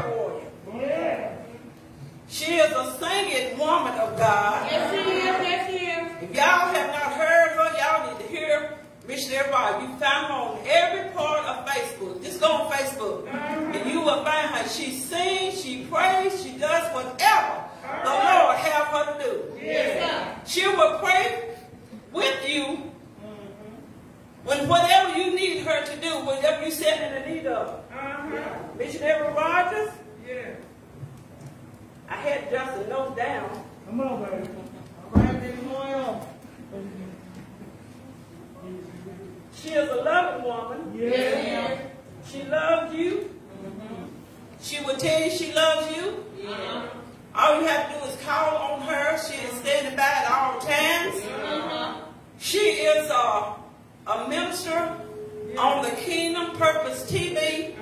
prayer warrior. She is a singing woman of God. Yes, she is. Yes, she is. If y'all have not heard her, y'all need to hear Missionary Rod. You find her on every part of Facebook. Just go on Facebook. Mm-hmm. And you will find her. She sings, she prays, she does whatever the Lord have her to do. She will pray with you mm-hmm. when whatever you need her to do, whatever you stand in the need of. Mm-hmm. Missionary Rogers, Yeah. I had just a note down. Come on, baby. All right, baby, come on. She is a loving woman. Yeah. She loves you. Mm -hmm. She will tell you she loves you. Yeah. All you have to do is call on her. She is standing by at all times. She is a, a minister on the Kingdom Purpose TV.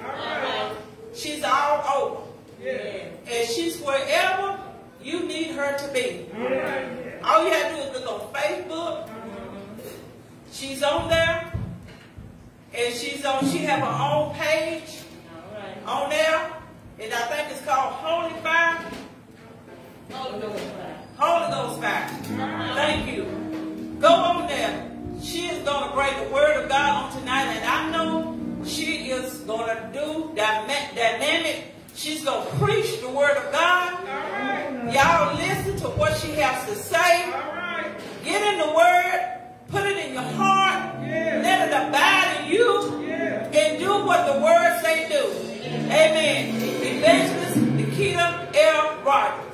She's all over. And she's wherever you need her to be. All you have to do is look on Facebook. She's on there. And she's on, she have her own page on there. And I think it's called Holy Fire. Holy Ghost Fire. Thank She's going to preach the word of God. Y'all listen to what she has to say. Get in the word. Put it in your heart. Let it abide in you. And do what the word say do. Amen. Evangelist Dykeba L. Rogers.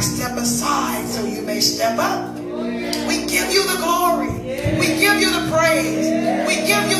Step aside so you may step up. We give you the glory. We give you the praise. We give you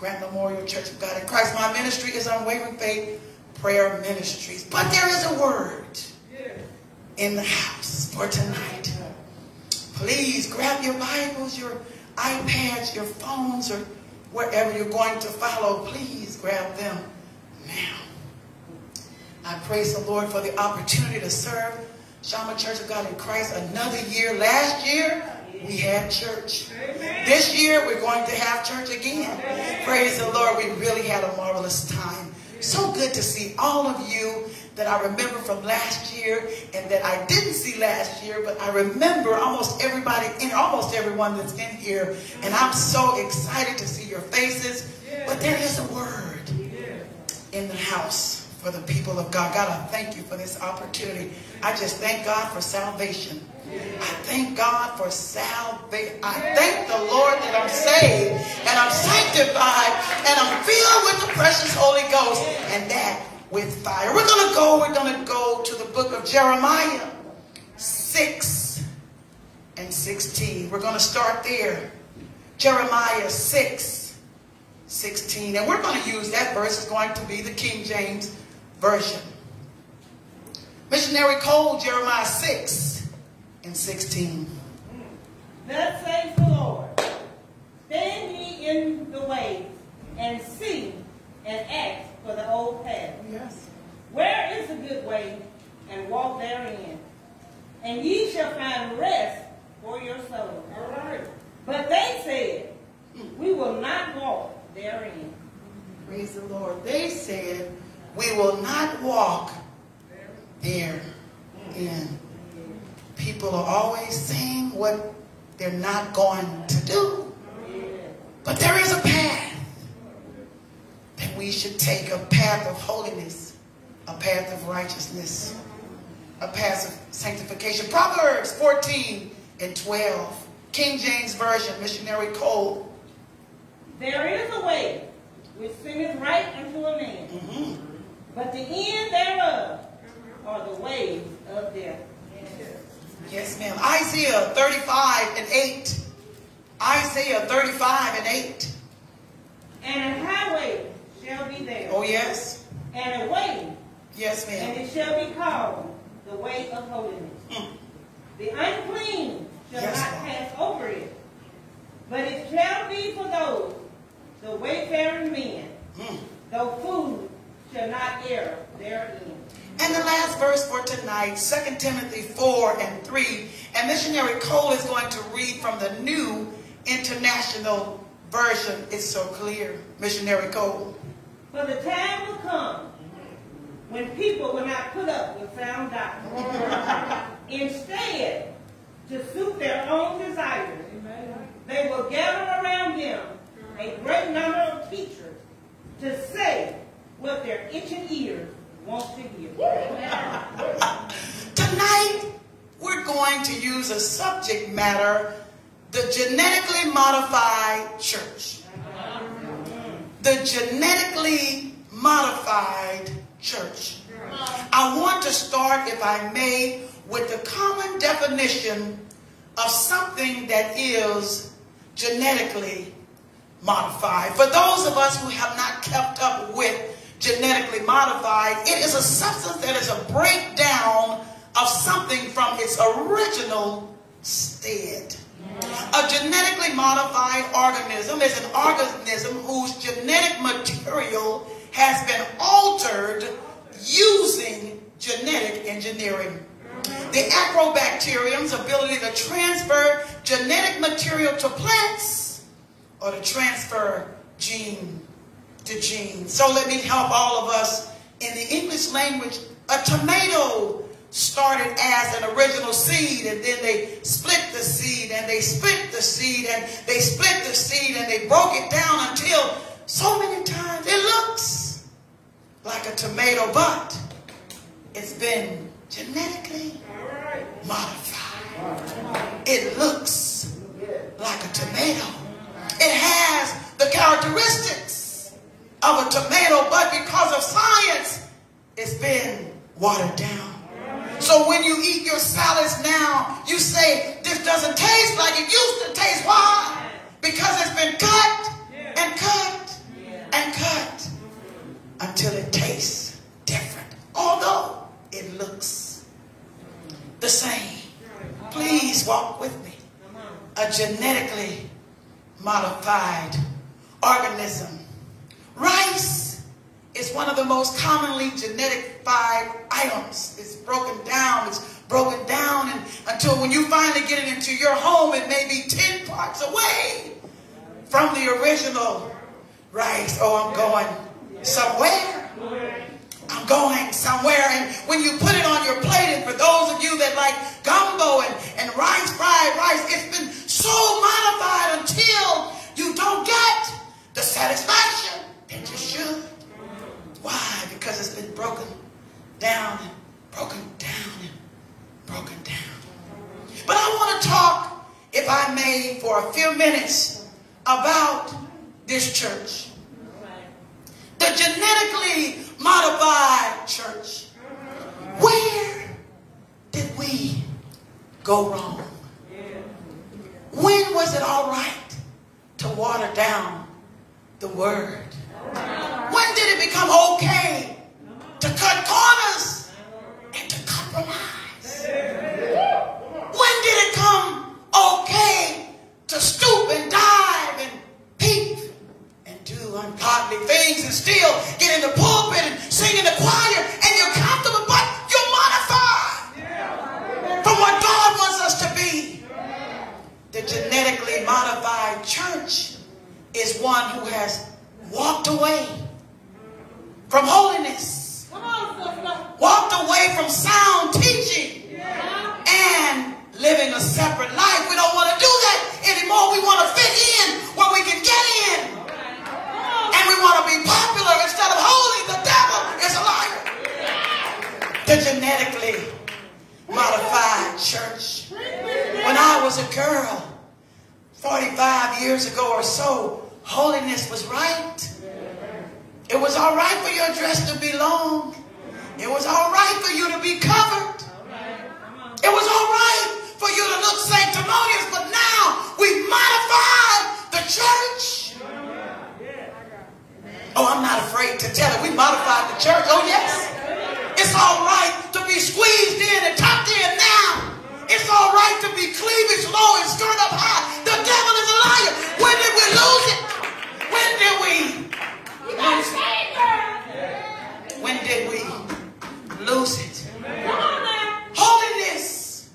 Grant Memorial Church of God in Christ. My ministry is Unwavering Faith Prayer Ministries. But there is a word in the house for tonight. Please grab your Bibles, your iPads, your phones, or wherever you're going to follow. Please grab them now. I praise the Lord for the opportunity to serve Shammah Church of God in Christ another year. Last year, we had church. This year, we're going to have church again. Praise the Lord. We really had a marvelous time. So good to see all of you that I remember from last year and that I didn't see last year, but I remember almost everybody in almost everyone that's in here. And I'm so excited to see your faces. But there is a word in the house for the people of God. God, I thank you for this opportunity. I just thank God for salvation. I thank God for salvation. I thank the Lord that I'm saved and I'm sanctified and I'm filled with the precious Holy Ghost and that with fire. We're going to go, we're going to go to the book of Jeremiah 6 and 16. We're going to start there. Jeremiah 6, 16. And we're going to use that verse. It's going to be the King James Version. Missionary Cole, Jeremiah 6 and 16. Thus says the Lord, Stand ye in the way, and see, and ask for the old path. Yes. Where is the good way, and walk therein? And ye shall find rest for your soul. All right. But they said, We will not walk therein. Praise the Lord. They said, we will not walk there in. People are always saying what they're not going to do. But there is a path that we should take, a path of holiness, a path of righteousness, a path of sanctification. Proverbs 14 and 12. King James Version, Missionary Cole. There is a way which seemeth right unto a man, Mhm. but the end thereof are the ways of death. Yes, ma'am. Isaiah 35 and 8. Isaiah 35 and 8. And a highway shall be there, Oh, yes. and a way, Yes, ma'am. and it shall be called the way of holiness. Mm. The unclean shall Yes, not pass over it, but it shall be for those, the wayfaring men, Mm. though food shall not err therein. And the last verse for tonight, 2 Timothy 4 and 3. And Missionary Cole is going to read from the New International Version. It's so clear. Missionary Cole. For the time will come when people will not put up with sound doctrine. Instead, to suit their own desires, they will gather around them a great number of teachers to say what their itching ears want to hear. Tonight, we're going to use a subject matter the genetically modified church. The genetically modified church. I want to start, if I may, with the common definition of something that is genetically modified. For those of us who have not kept up with genetically modified, it is a substance that is a breakdown of something from its original state. A genetically modified organism is an organism whose genetic material has been altered using genetic engineering. The Agrobacterium's ability to transfer genetic material to plants or to transfer gene to gene. So let me help all of us in the English language. A tomato started as an original seed and then they split the seed and they split the seed and they split the seed and they broke it down until so many times it looks like a tomato but it's been genetically modified. It looks like a tomato. It has the characteristics of a tomato, but because of science, it's been watered down. So when you eat your salads now, you say, this doesn't taste like it used to taste. Why? Because it's been cut and cut and cut until it tastes different. Although it looks the same. Please walk with me. A genetically modified organism. Rice is one of the most commonly genetified items. It's broken down. It's broken down and until when you finally get it into your home, it may be 10 parts away from the original rice. Oh, I'm going somewhere. I'm going somewhere. And when you put it on your plate, and for those of you that like gumbo and, and rice, fried rice, it's been so modified until you don't get the satisfaction Why? Because it's been broken down and broken down and broken down. But I want to talk, if I may, for a few minutes about this church. The genetically modified church. Where did we go wrong? When was it all right to water down the word? When did it become okay to cut corners and to compromise? When did it come okay to stoop and dive and peep and do ungodly things and still get in the pulpit and sing in the choir and you're comfortable, but you're modified from what God wants us to be? The genetically modified church is one who has walked away from holiness, walked away from sound teaching, and living a separate life. We don't want to do that anymore. We want to fit in where we can get in. And we want to be popular instead of holy. The devil is a liar. The genetically modified church. When I was a girl, 45 years ago or so, holiness was right. It was all right for your dress to be long. It was all right for you to be covered. It was all right for you to look sanctimonious, but now we've modified the church. Oh, I'm not afraid to tell it. We modified the church. Oh, yes. It's all right to be squeezed in and tucked in now. It's all right to be cleavage low and stirred up high. The devil is a liar. When did we lose it? When did we lose it? When did we lose it? Holiness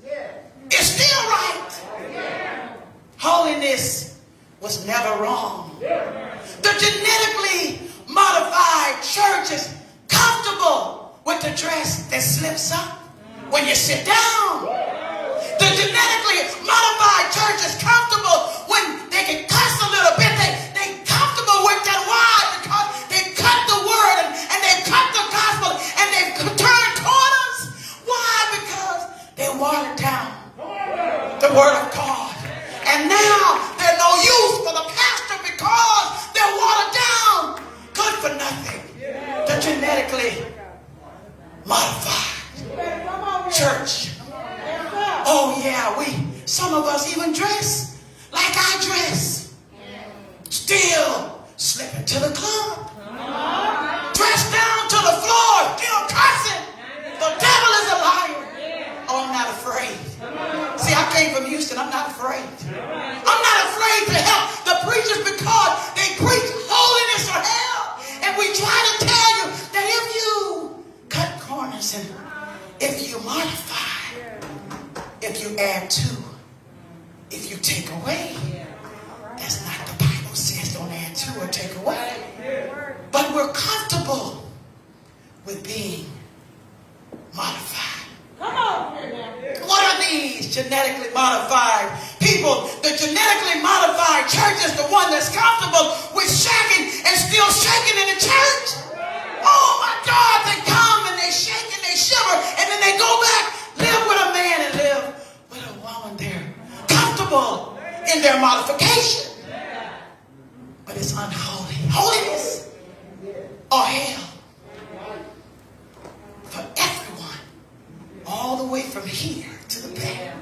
is still right. Holiness was never wrong. The genetically modified church is comfortable with the dress that slips up when you sit down. The genetically modified church is comfortable is the one that's comfortable with shaking and still shaking in the church. Oh my God, they come and they shake and they shiver and then they go back, live with a man and live with a woman. They're comfortable in their modification. But it's unholy. Holiness or hell for everyone all the way from here to the back.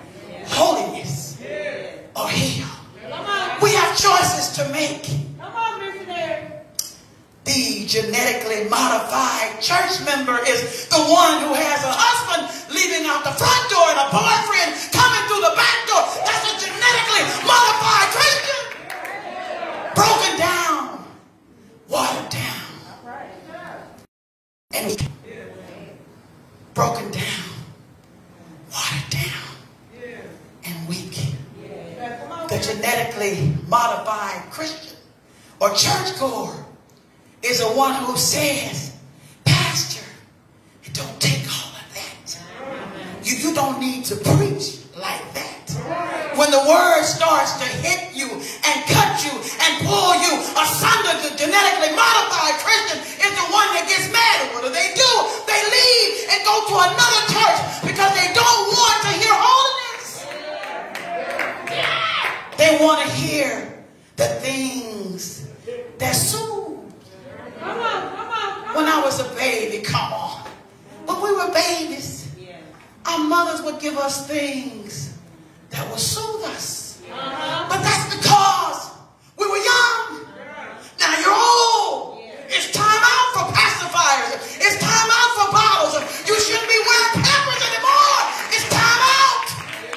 Holiness or hell. We have choices to make. Come on, missionary. The genetically modified church member is the one who has a husband leaving out the front door and a boyfriend coming through the back door. That's a genetically modified Christian. Broken down, watered down, and. Broken down, watered down, and weak. Come on. The genetically modified Christian or churchgoer is the one who says, Pastor, don't take all of that. You, you don't need to preach like that. When the word starts to hit you and cut you and pull you asunder, the genetically modified Christian is the one that gets mad. And what do they do? They leave and go to another church because they don't want to hear holiness. They want to hear the things that soothe. Come on. Come on. Come When I was a baby, come on. When we were babies, our mothers would give us things that would soothe us. But that's because we were young. Now you're old. It's time out for pacifiers. It's time out for bottles. You shouldn't be wearing pampers anymore. It's time out.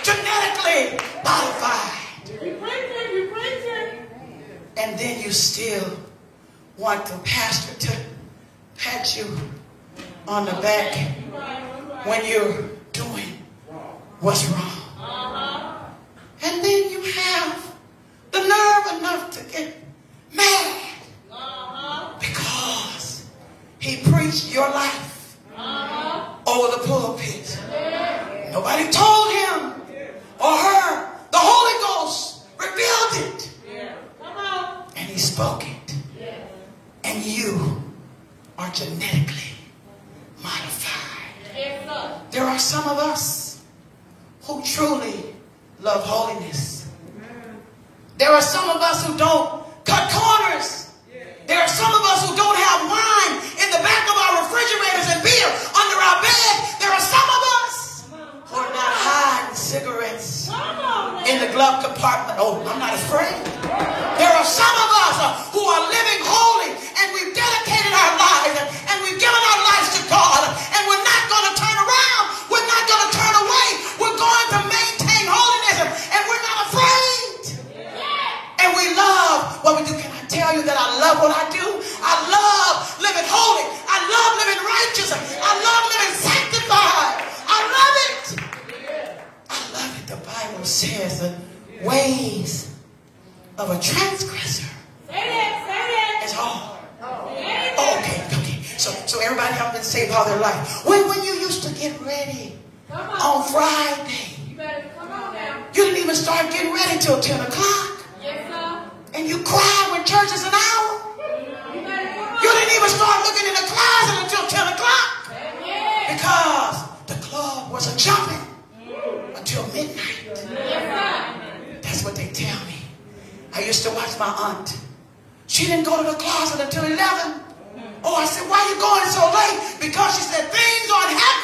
Genetically modified. You preaching. You preaching. And then you still want the pastor to pat you on the back when you're doing what's wrong. And then you have the nerve enough to get mad because he preached your life over the pulpit. Nobody told him or her. The Holy Ghost revealed it Come on. and he spoke it. And you are genetically modified. Yes, sir. There are some of us who truly love holiness. There are some of us who don't cut corners. There are some of us who don't have wine in the back of our refrigerators and beer under our bed. There are some of us who are not hiding cigarettes in the glove compartment. Oh, I'm not afraid. There are some of us who are living love what I do? I love living holy. I love living righteous. I love living sanctified. I love it. I love it. The Bible says the ways of a transgressor Say that. Say that. is hard. Oh, okay, okay. So, so everybody have been saved all their life. When, when you used to get ready on. on Friday, You better come on now. you didn't even start getting ready till 10 o'clock. And you cry when church is an hour. You didn't even start looking in the closet until 10 o'clock. Because the club wasn't jumping until midnight. That's what they tell me. I used to watch my aunt. She didn't go to the closet until 11. Oh, I said, why are you going so late? Because she said, things aren't can't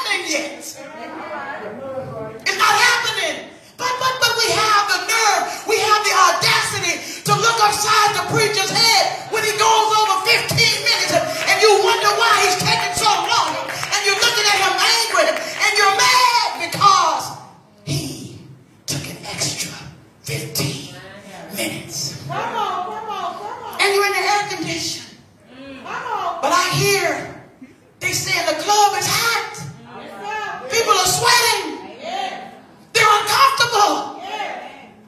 but we have the nerve, we have the audacity to look upside the preacher's head when he goes over 15 minutes and you wonder why he's taking so long and you're looking at him angry and you're mad because he took an extra 15 minutes. Come on, come on, come on. And you're in the air condition. Mm. Come on. But I hear they say the club is hot. People are sweating uncomfortable.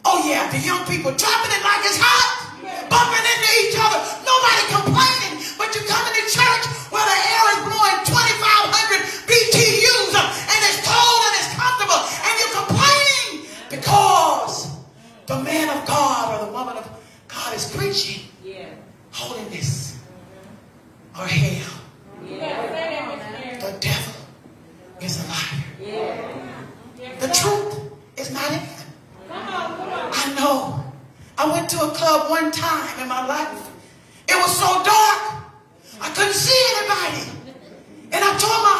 Oh yeah, the young people dropping it like it's hot, bumping into each other. Nobody complaining, but you come into church where the air is blowing 2,500 BTUs and it's cold and it's comfortable, and you're complaining because the man of God or the woman of God is preaching holiness or hell. The devil is a liar. The truth it's not in him. Come on. I know. I went to a club one time in my life. It was so dark. I couldn't see anybody. And I told my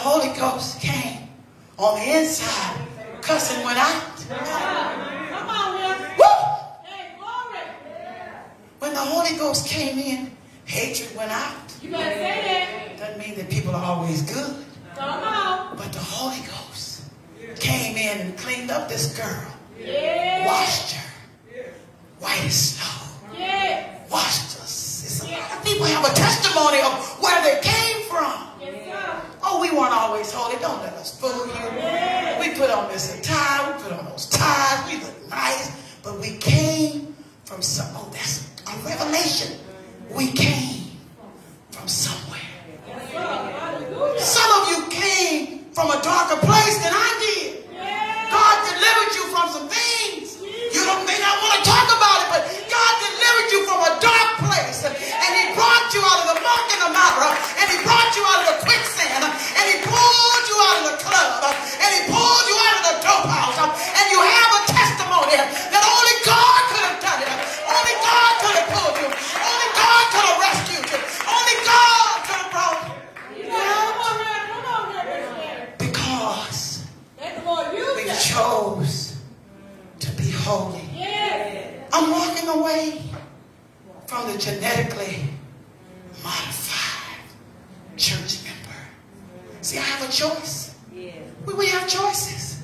Holy Ghost came on the inside, cussing went out. Come on now. Woo! Hey, glory. When the Holy Ghost came in, hatred went out. You better say that. Doesn't mean that people are always good. Come on. But the Holy Ghost came in and cleaned up this girl, Yeah. washed her, white as snow, Yeah. washed us. It's a lot of people have a testimony of where they came from. Oh, we weren't always holy. Don't let us fool you. We put on this tie, we put on those ties, we look nice, but we came from some. Oh, that's a revelation. We came from somewhere. Yes, sir. Hallelujah. Some of you came from a darker place than I did. God delivered you from some things. You don't, may not want to talk brought you out of the muck and the mire. And He brought you out of the quicksand. And He pulled you out of the club. And He pulled you out of the dope house. And you have a testimony that only God could have done it. Only God could have pulled you. Only God could have rescued you. Only God could have brought you. You better come on here. Come on here, missionary. Because Let the Lord use we chose to be holy. I'm walking away from the genetically modified church member. See, I have a choice. We, we have choices.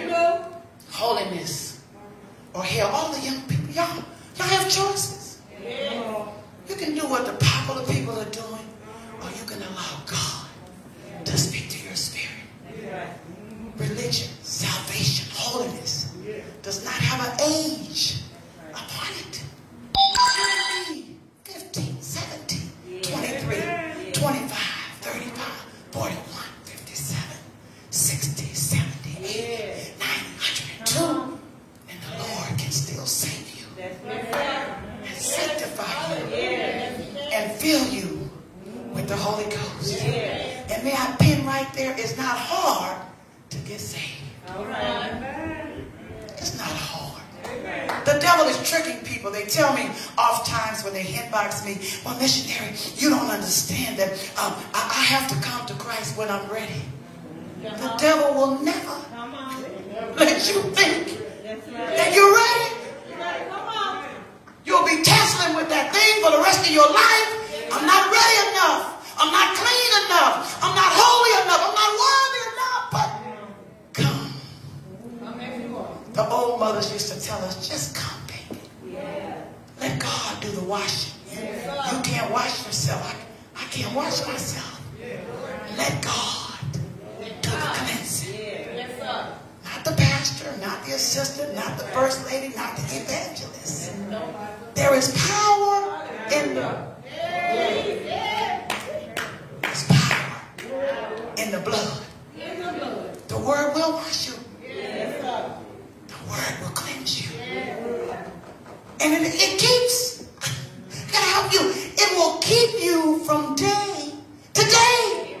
You know. Holiness or hell. All the young people, y'all, y'all have choices. Yeah. You can do what the popular people are doing, or you can allow God to speak to your spirit. Religion, salvation, holiness does not have an age upon it. It 15, 17, 23, 25, 35, 41, 57, 60, 70, 80, 90, 102. And the Lord can still save you and sanctify you and fill you with the Holy Ghost. And may I pin right there, it's not hard to get saved. It's not hard. The devil is tricking people. They tell me oft times when they inbox me, well, missionary, you don't understand that um, I, I have to come to Christ when I'm ready. The devil will never let you think that you're ready. You'll be tussling with that thing for the rest of your life. I'm not ready enough. I'm not clean enough. I'm old mothers used to tell us, just come, baby. Let God do the washing. You can't wash yourself. I, I can't wash myself. Let God do the cleansing. Yes. Not the pastor, not the assistant, not the first lady, not the evangelist. There is power in the There's power in the blood. In the blood. The word will wash you. Yes, sir. The word will cleanse you. And it, it keeps, gotta help you. It will keep you from day to day.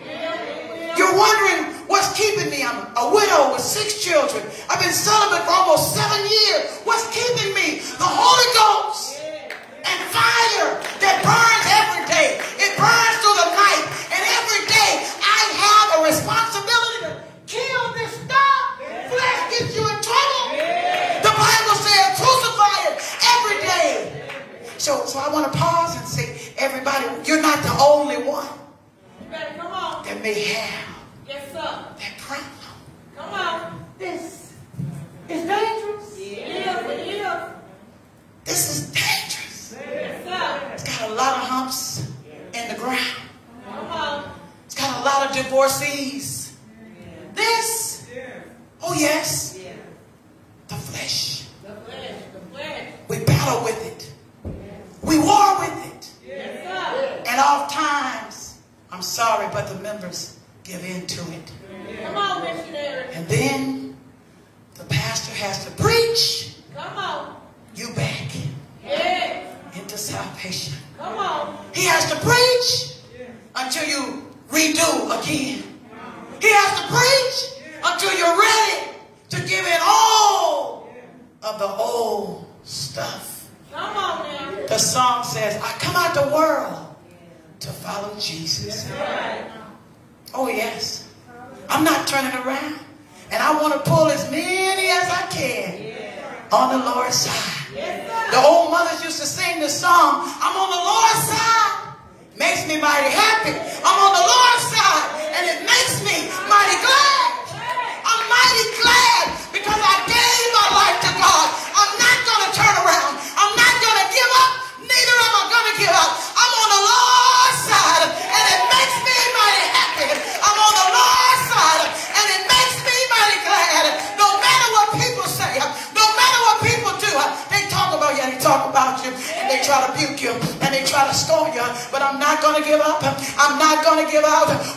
You're wondering what's keeping me. I'm a widow with six children. I've been celibate for almost seven years. What's keeping me? The Holy Ghost and fire that burns every day. It burns through the night. And every day I have a responsibility to kill this stuff. Flesh gets you in trouble. The Bible says crucify it every day. So, so I want to pause and say, everybody, you're not the only one You better come on. that may have Yes, sir. that problem. Come on. This is dangerous. It is. It is. This is dangerous. Yes, sir. It's got a lot of humps in the ground. Come on. It's got a lot of divorcees. This, oh yes, the flesh. The flesh. The flesh. We battle with it. We war with it. Yes. And oftentimes, I'm sorry, but the members give in to it. Come on, missionary. And then the pastor has to preach Come on. you back Yes. into salvation. Come on. He has to preach until you redo again. He has to preach until you're ready to give in all of the old stuff. Come on now. The song says, I come out the world to follow Jesus. Oh, yes. I'm not turning around. And I want to pull as many as I can on the Lord's side. The old mothers used to sing the song, I'm on the Lord's side. Makes me mighty happy. I'm on the Lord's side. And it makes me mighty glad. I'm mighty glad give out.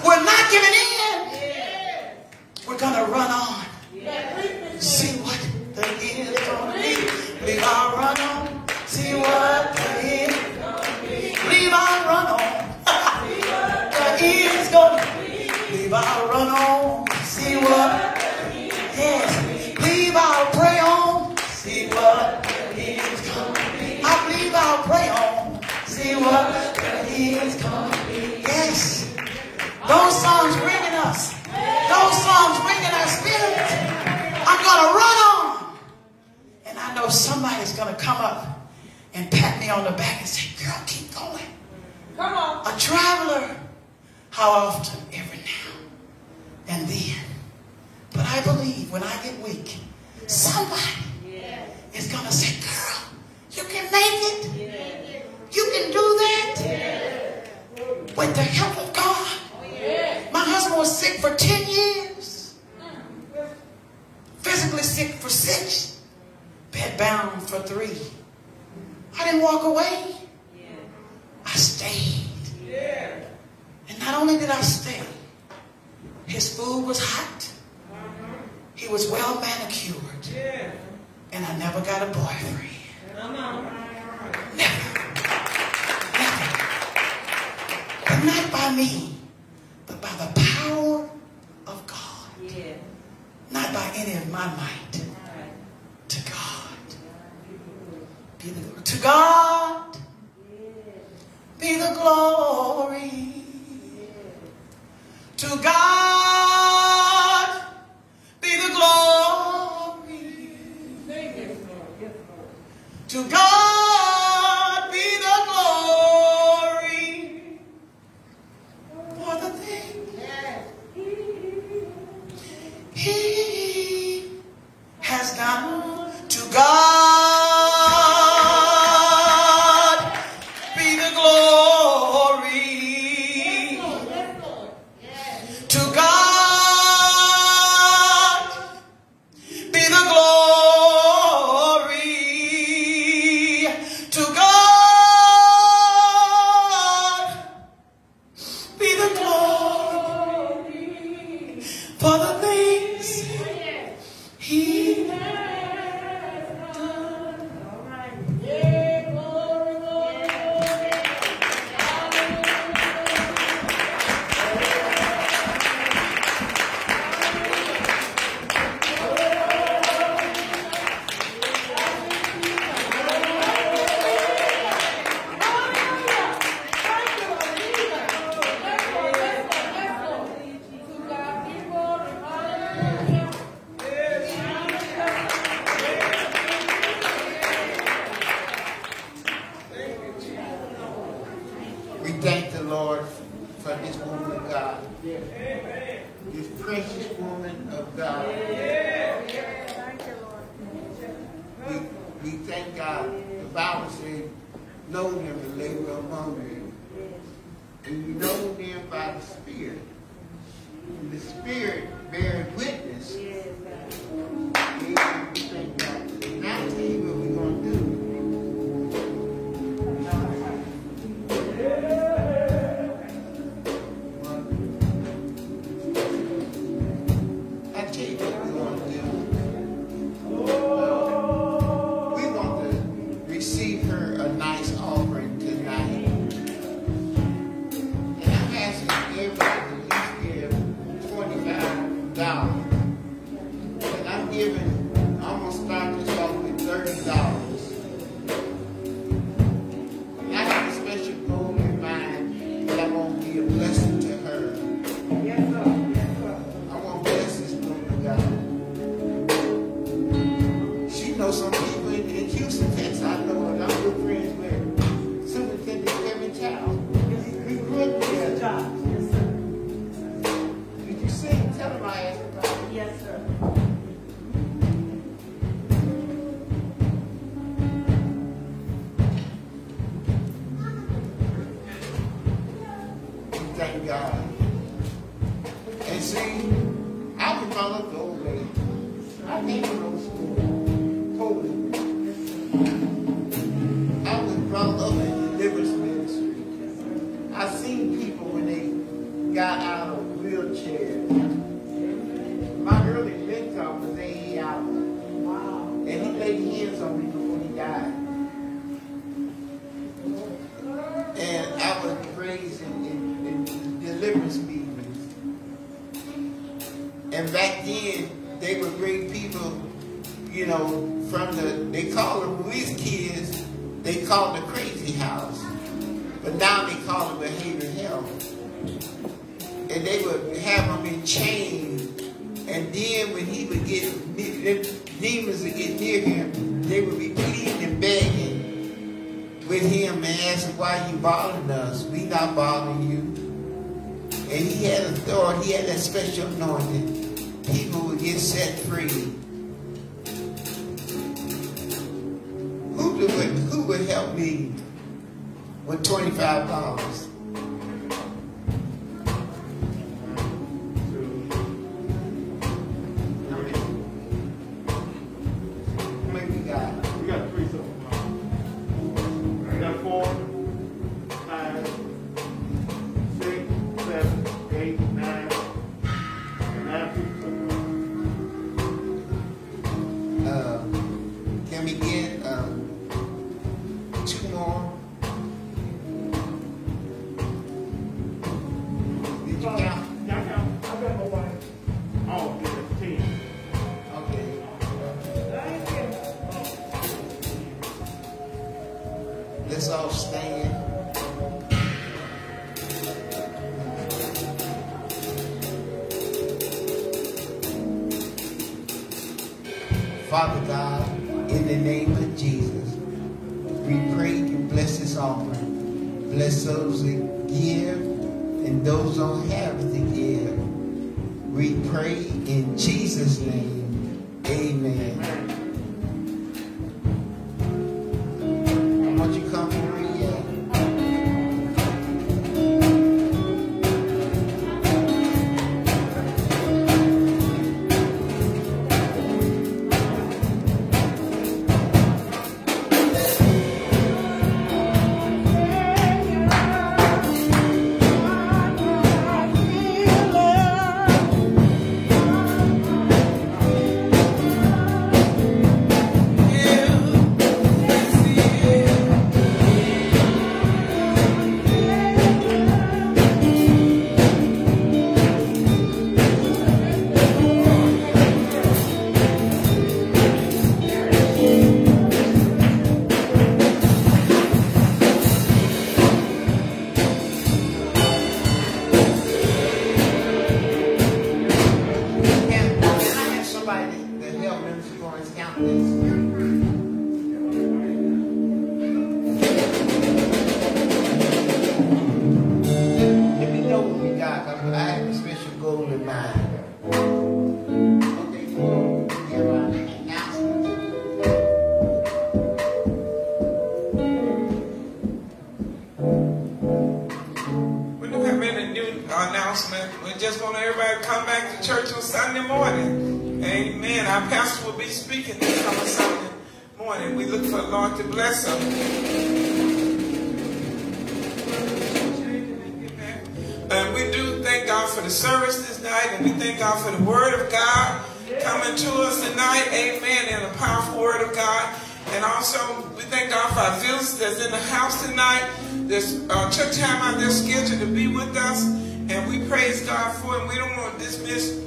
took time out their schedule to be with us, and we praise God for it. We don't want to dismiss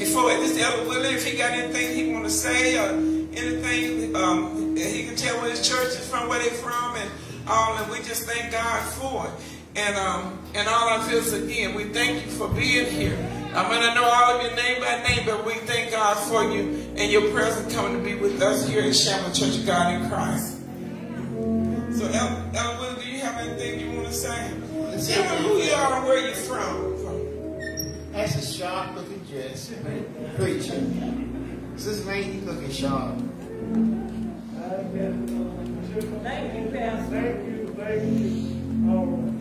before this Elder Willie, if he got anything he want to say or anything, um, he can tell where his church is from, where they from, and all, and we just thank God for it. And um, and all of us again, we thank you for being here. I'm gonna know all of your name by name, but we thank God for you and your presence coming to be with us here at Shammah Church of God in Christ. So, El them who you are and where you're from. That's a sharp looking dress. Preacher. Sister Lane, you looking sharp. Thank you, Pastor. Thank you, thank you. Um,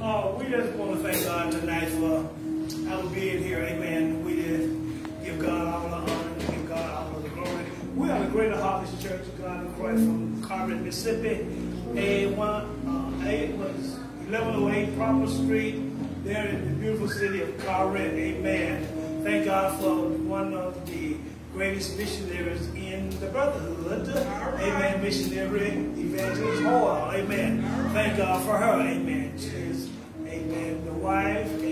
uh, we just want to thank God tonight for our being here. Amen. We just give God all the honor and give God all the glory. We are the Greater Harvest Church of God in Christ from Carmen, Mississippi. A one, uh, eight was 1108 Proper Street, there in the beautiful city of Carmen. Amen. Thank God for one of the greatest missionaries in the brotherhood. Amen. Missionary Evangelist Hall. Amen. Thank God for her. Amen. She is, amen, the wife